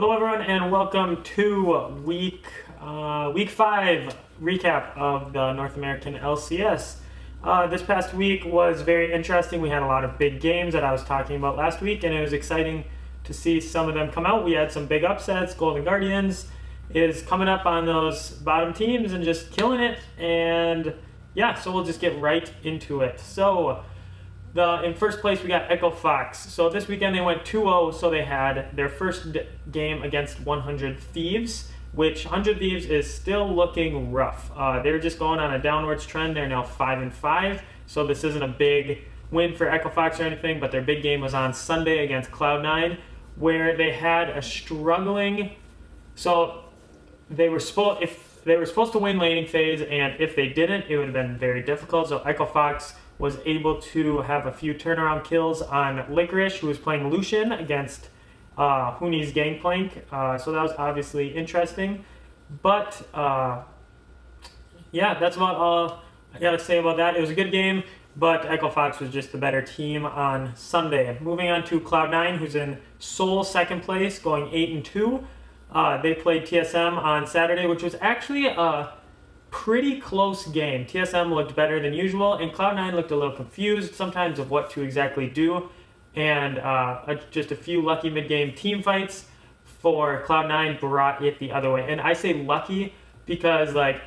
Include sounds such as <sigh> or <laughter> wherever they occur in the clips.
Hello, everyone, and welcome to week uh, week five recap of the North American LCS. Uh, this past week was very interesting. We had a lot of big games that I was talking about last week, and it was exciting to see some of them come out. We had some big upsets. Golden Guardians is coming up on those bottom teams and just killing it. And yeah, so we'll just get right into it. So the in first place we got Echo Fox. So this weekend they went 2-0, so they had their first game against 100 Thieves, which 100 Thieves is still looking rough. Uh, they're just going on a downwards trend. They're now five and five, so this isn't a big win for Echo Fox or anything. But their big game was on Sunday against Cloud9, where they had a struggling. So they were supposed if they were supposed to win laning phase, and if they didn't, it would have been very difficult. So Echo Fox was able to have a few turnaround kills on Licorice, who was playing Lucian against uh, Huni's Gangplank. Uh, so that was obviously interesting. But uh, yeah, that's about all I gotta say about that. It was a good game, but Echo Fox was just the better team on Sunday. Moving on to Cloud9, who's in sole second place, going 8 and 2. Uh, they played TSM on Saturday, which was actually a pretty close game. TSM looked better than usual, and Cloud9 looked a little confused sometimes of what to exactly do. And uh, just a few lucky mid-game team fights for Cloud9 brought it the other way. And I say lucky because like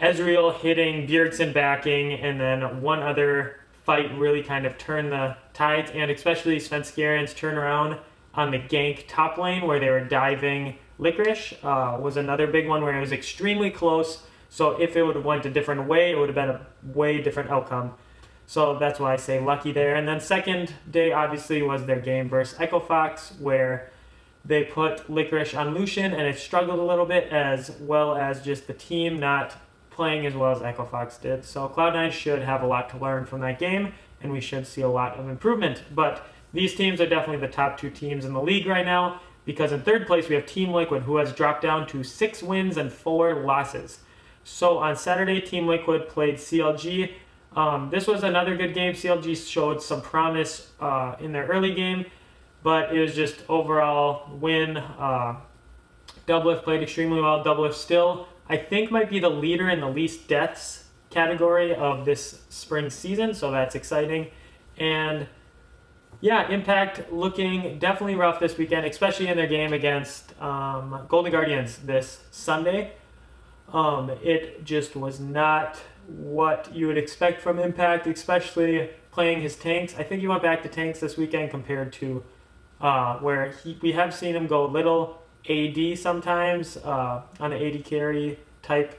Ezreal hitting, Bjergsen backing, and then one other fight really kind of turned the tides, and especially Svenskeren's turnaround on the gank top lane where they were diving Licorice uh, was another big one where it was extremely close. So if it would have went a different way, it would have been a way different outcome. So that's why I say lucky there. And then second day, obviously, was their game versus Echo Fox, where they put Licorice on Lucian, and it struggled a little bit, as well as just the team not playing as well as Echo Fox did. So Cloud9 should have a lot to learn from that game, and we should see a lot of improvement. But these teams are definitely the top two teams in the league right now because in third place we have Team Liquid who has dropped down to six wins and four losses. So on Saturday, Team Liquid played CLG. Um, this was another good game. CLG showed some promise uh, in their early game, but it was just overall win. Uh, Doublelift played extremely well. Doublelift still, I think, might be the leader in the least deaths category of this spring season, so that's exciting. And yeah, Impact looking definitely rough this weekend, especially in their game against um, Golden Guardians this Sunday. Um, it just was not what you would expect from Impact, especially playing his tanks. I think he went back to tanks this weekend compared to uh, where he, we have seen him go a little AD sometimes uh, on an AD carry type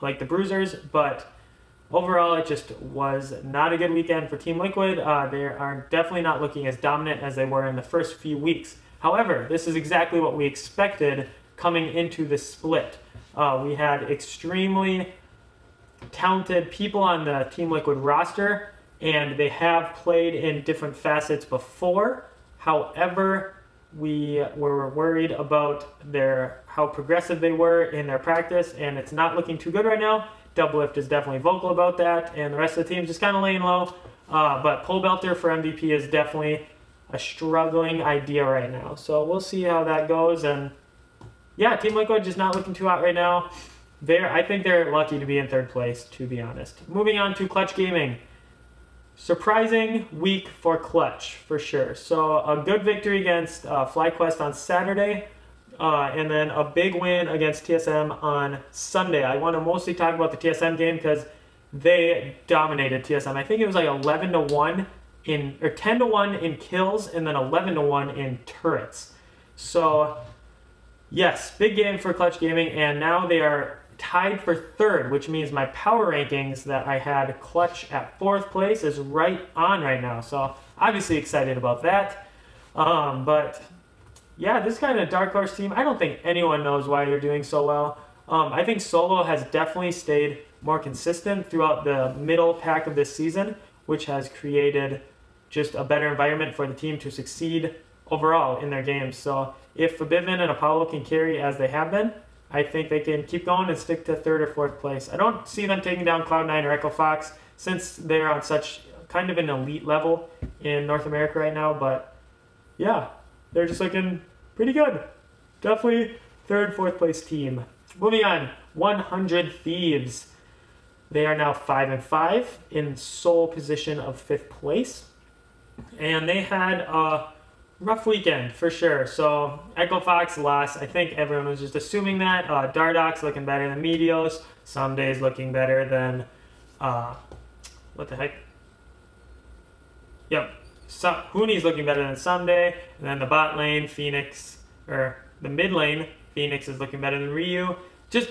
like the Bruisers, but overall, it just was not a good weekend for Team Liquid. Uh, they are definitely not looking as dominant as they were in the first few weeks. However, this is exactly what we expected coming into the split. Uh, we had extremely talented people on the Team Liquid roster, and they have played in different facets before. However, we were worried about their how progressive they were in their practice, and it's not looking too good right now. Doublelift is definitely vocal about that, and the rest of the team is just kind of laying low. Uh, but Pobelter for MVP is definitely a struggling idea right now. So we'll see how that goes. And yeah, Team Liquid just not looking too hot right now. They're, I think they're lucky to be in third place, to be honest. Moving on to Clutch Gaming. Surprising week for Clutch, for sure. So a good victory against uh, FlyQuest on Saturday. Uh, and then a big win against TSM on Sunday. I want to mostly talk about the TSM game because they dominated TSM. I think it was like 11 to 1 in or 10 to 1 in kills and then 11 to 1 in turrets. So yes, big game for Clutch Gaming and now they are tied for third, which means my power rankings that I had Clutch at fourth place is right on right now. So obviously excited about that. Um, but yeah, this kind of dark horse team, I don't think anyone knows why they're doing so well. Um, I think Solo has definitely stayed more consistent throughout the middle pack of this season, which has created just a better environment for the team to succeed overall in their games. So if Febiven and Apollo can carry as they have been, I think they can keep going and stick to third or fourth place. I don't see them taking down Cloud9 or Echo Fox since they're on such kind of an elite level in North America right now, but yeah, they're just looking pretty good. definitely third, fourth place team. Moving on, 100 Thieves. They are now five and five in sole position of fifth place, and they had a rough weekend for sure. So Echo Fox lost. I think everyone was just assuming that. Uh, Dardoch looking better than Meteos. Ssumday's looking better than uh, what the heck? Yep. So, Huni's looking better than Ssumday. And then the bot lane, Fenix, or the mid lane, Fenix is looking better than Ryu. Just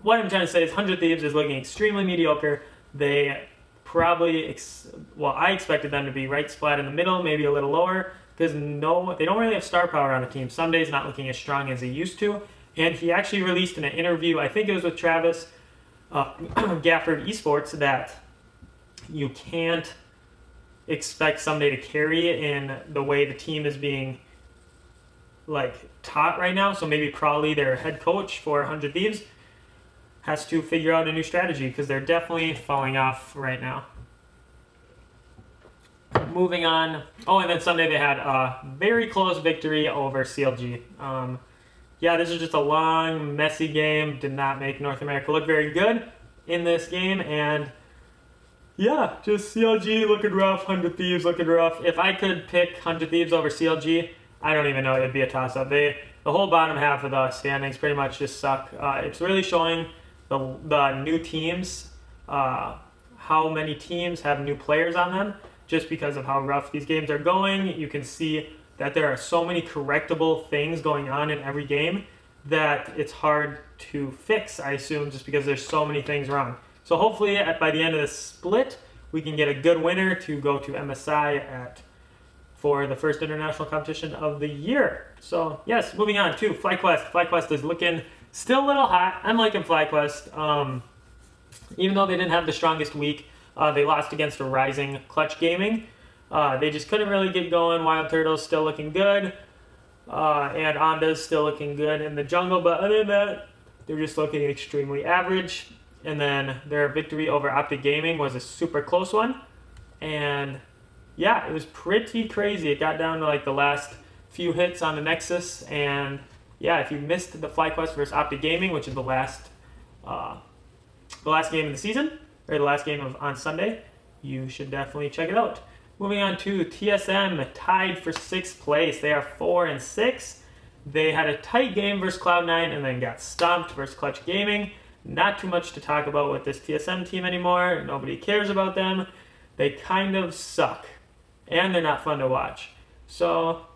what I'm trying to say is 100 Thieves is looking extremely mediocre. They probably, well, I expected them to be right splat in the middle, maybe a little lower, because no, they don't really have star power on the team. Ssumday's not looking as strong as he used to. And he actually released in an interview, I think it was with Travis uh, <clears throat> Gafford Esports, that you can't expect Sunday to carry it in the way the team is being like taught right now. So maybe pr0lly, their head coach for 100 Thieves, has to figure out a new strategy because they're definitely falling off right now. Moving on. Oh, and then Sunday they had a very close victory over CLG. Um, yeah, this is just a long, messy game. Did not make North America look very good in this game, and yeah, just CLG looking rough, 100 Thieves looking rough. If I could pick 100 Thieves over CLG, I don't even know. It'd be a toss-up. They, the whole bottom half of the standings pretty much just suck. Uh, it's really showing the, the new teams, uh, how many teams have new players on them, just because of how rough these games are going. You can see that there are so many correctable things going on in every game that it's hard to fix, I assume, just because there's so many things wrong. So hopefully at, by the end of the split, we can get a good winner to go to MSI at for the first international competition of the year. So yes, moving on to FlyQuest. FlyQuest is looking still a little hot. I'm liking FlyQuest. Um, even though they didn't have the strongest week, uh, they lost against a rising Clutch Gaming. Uh, they just couldn't really get going. WildTurtle's still looking good. Uh, and Onda's still looking good in the jungle. But other than that, they're just looking extremely average. And then their victory over Optic Gaming was a super close one. And yeah, it was pretty crazy. It got down to like the last few hits on the Nexus. And yeah, if you missed the FlyQuest versus Optic Gaming, which is the last uh, the last game of the season, or the last game of on Sunday, you should definitely check it out. Moving on to TSM, tied for sixth place. They are four and six. They had a tight game versus Cloud9 and then got stomped versus Clutch Gaming. Not too much to talk about with this TSM team anymore. Nobody cares about them. They kind of suck. And they're not fun to watch. So,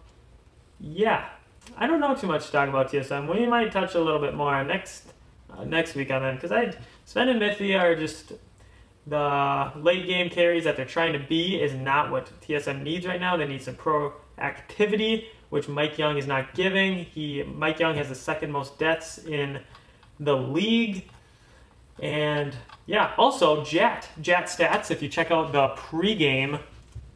yeah. I don't know too much to talk about TSM. We might touch a little bit more next uh, next week on them. Because I Zven and Mithy are just... The late game carries that they're trying to be is not what TSM needs right now. They need some proactivity, which MikeYeung is not giving. He MikeYeung has the second most deaths in the league. And yeah, also Jatt, Jatt stats, if you check out the pregame,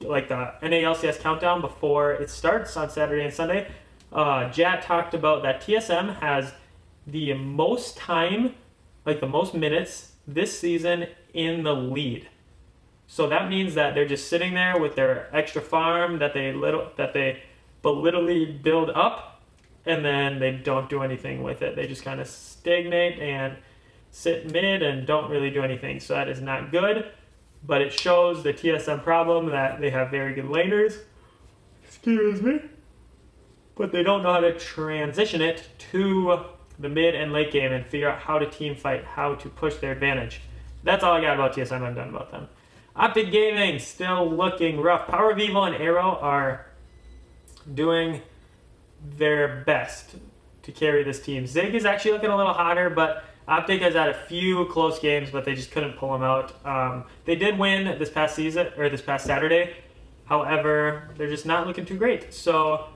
like the NALCS countdown before it starts on Saturday and Sunday, uh, Jatt talked about that TSM has the most time, like the most minutes this season in the lead. So that means that they're just sitting there with their extra farm that they little that they but literally build up and then they don't do anything with it. They just kind of stagnate and sit mid and don't really do anything. So that is not good, but it shows the TSM problem that they have very good laners. Excuse me. But they don't know how to transition it to the mid and late game and figure out how to team fight, how to push their advantage. That's all I got about TSM. I'm done about them. Optic Gaming still looking rough. PowerOfEvil and Arrow are doing their best to carry this team. Zig is actually looking a little hotter, but Optic has had a few close games, but they just couldn't pull them out. Um, they did win this past season or this past Saturday. However, they're just not looking too great. So,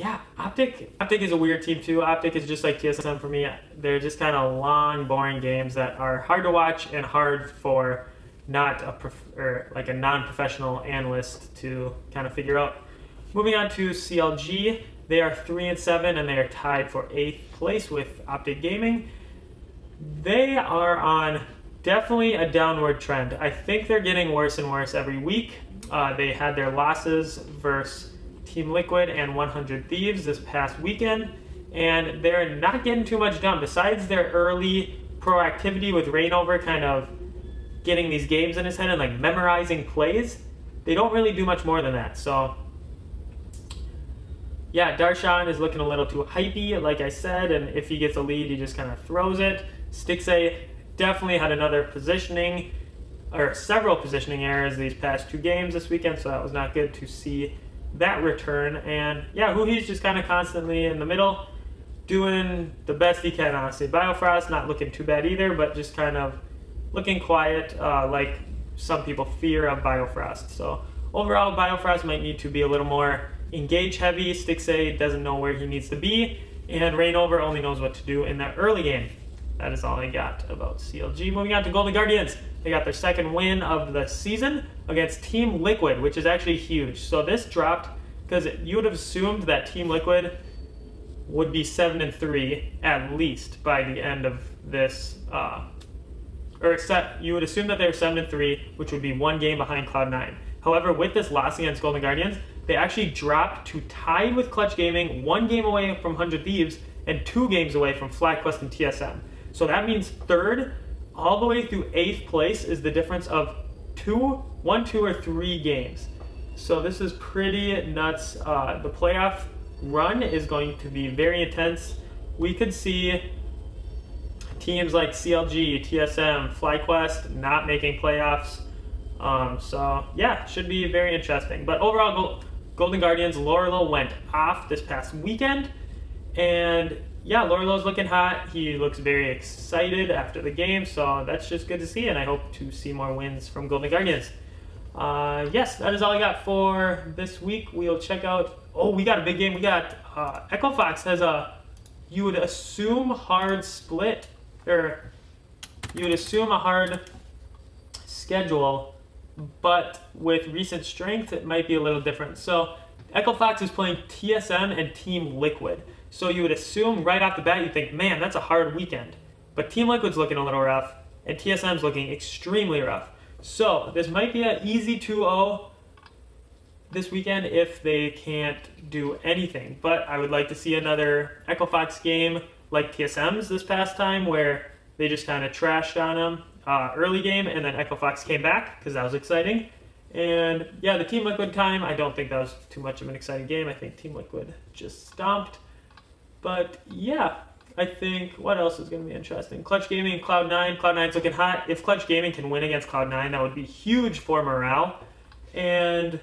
yeah, Optic Optic is a weird team too. Optic is just like TSM for me. They're just kind of long, boring games that are hard to watch and hard for not a prof- or like a non-professional analyst to kind of figure out. Moving on to CLG, they are three and seven, and they are tied for eighth place with Optic Gaming. They are on definitely a downward trend. I think they're getting worse and worse every week. Uh, they had their losses versus Team Liquid and 100 Thieves this past weekend, and they're not getting too much done. Besides their early proactivity with Reignover kind of getting these games in his head and like memorizing plays, they don't really do much more than that. So yeah, Darshan is looking a little too hypey, like I said, and if he gets a lead, he just kind of throws it. Stixxay definitely had another positioning, or several positioning errors these past two games this weekend, so that was not good to see that return. And yeah, Huhi's just kind of constantly in the middle, doing the best he can, honestly. Biofrost not looking too bad either, but just kind of looking quiet, uh, like some people fear of Biofrost. So overall, Biofrost might need to be a little more engage heavy. Stixxay doesn't know where he needs to be, and Reignover only knows what to do in that early game. That is all I got about CLG. Moving on to Golden Guardians. They got their second win of the season against Team Liquid, which is actually huge. So this dropped because you would have assumed that Team Liquid would be seven and three at least by the end of this. Uh, or except you would assume that they were seven and three, which would be one game behind Cloud Nine. However, with this loss against Golden Guardians, they actually dropped to tied with Clutch Gaming, one game away from 100 Thieves, and two games away from FlyQuest and TSM. So that means third, all the way through eighth place is the difference of two, one, two, or three games. So this is pretty nuts. Uh, the playoff run is going to be very intense. We could see teams like CLG, TSM, FlyQuest not making playoffs. Um, so yeah, should be very interesting. But overall, Golden Guardians, Lourlo went off this past weekend. And yeah, Lourlo's looking hot. He looks very excited after the game, so that's just good to see, and I hope to see more wins from Golden Guardians. Uh, yes, that is all I got for this week. We'll check out. Oh, we got a big game. We got uh, Echo Fox has a. You would assume hard split, or you would assume a hard schedule but with recent strength, it might be a little different. So Echo Fox is playing TSM and Team Liquid. So you would assume right off the bat, you think, man, that's a hard weekend. But Team Liquid's looking a little rough, and TSM's looking extremely rough. So this might be an easy 2-0 this weekend if they can't do anything. But I would like to see another Echo Fox game like TSM's this past time where they just kind of trashed on them uh, early game, and then Echo Fox came back because that was exciting. And yeah, the Team Liquid time, I don't think that was too much of an exciting game. I think Team Liquid just stomped. But yeah, I think what else is going to be interesting? Clutch Gaming, Cloud9. Cloud9's looking hot. If Clutch Gaming can win against Cloud9, that would be huge for morale. And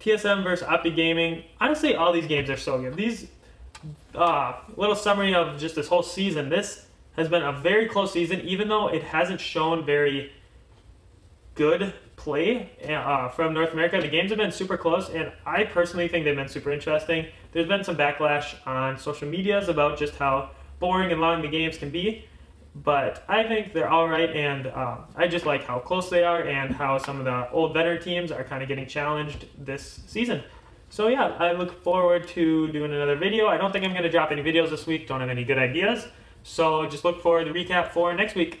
TSM versus Optic Gaming. Honestly, all these games are so good. These uh, little summary of just this whole season. This has been a very close season, even though it hasn't shown very good play uh, from North America. The games have been super close, and I personally think they've been super interesting. There's been some backlash on social medias about just how boring and long the games can be, but I think they're all right, and uh, I just like how close they are and how some of the old veteran teams are kind of getting challenged this season. So yeah, I look forward to doing another video. I don't think I'm going to drop any videos this week. Don't have any good ideas. So just look for the recap for next week.